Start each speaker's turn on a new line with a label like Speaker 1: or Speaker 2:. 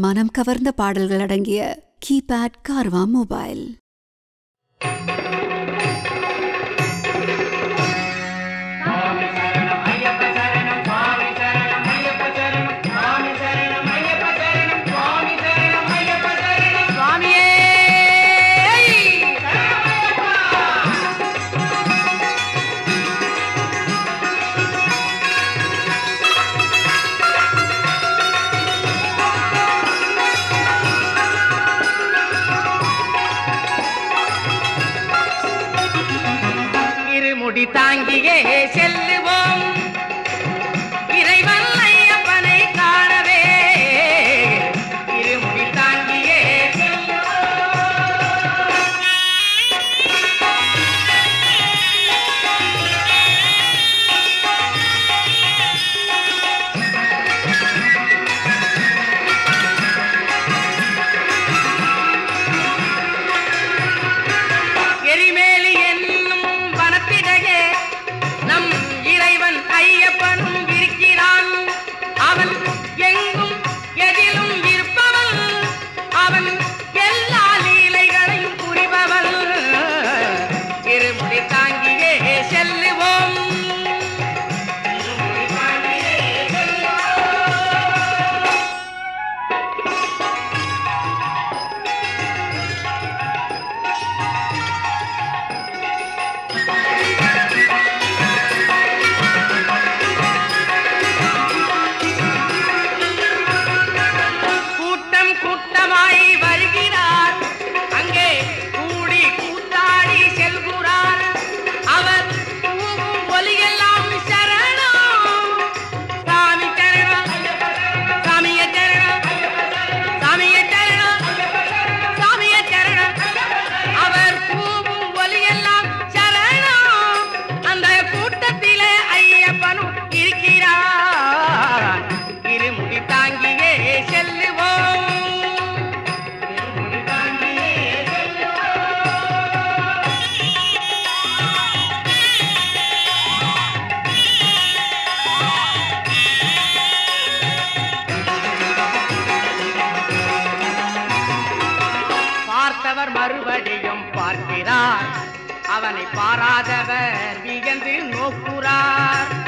Speaker 1: மனம் கவர்ந்த பாடல்கள் அடங்கிய கீபேட் கார்வா மொபைல்.
Speaker 2: கொடி தாங்கியே செல்லுவோம். மறுபடியும் பார்க்கிறார். அவனை பாராதவர் வியந்து நோக்குறார்.